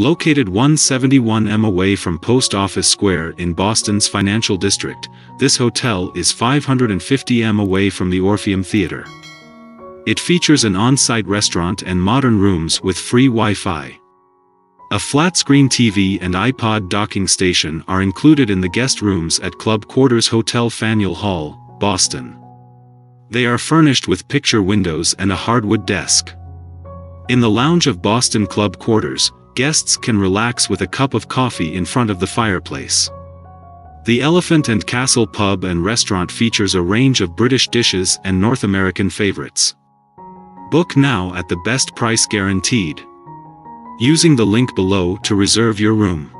Located 171 m away from Post Office Square in Boston's financial district, this hotel is 550 m away from the Orpheum Theater. It features an on-site restaurant and modern rooms with free Wi-Fi. A flat-screen TV and iPod docking station are included in the guest rooms at Club Quarters Hotel Faneuil Hall, Boston. They are furnished with picture windows and a hardwood desk. In the lounge of Boston Club Quarters, guests can relax with a cup of coffee in front of the fireplace. The Elephant and Castle pub and restaurant features a range of British dishes and North American favorites. Book now at the best price guaranteed. Using the link below to reserve your room.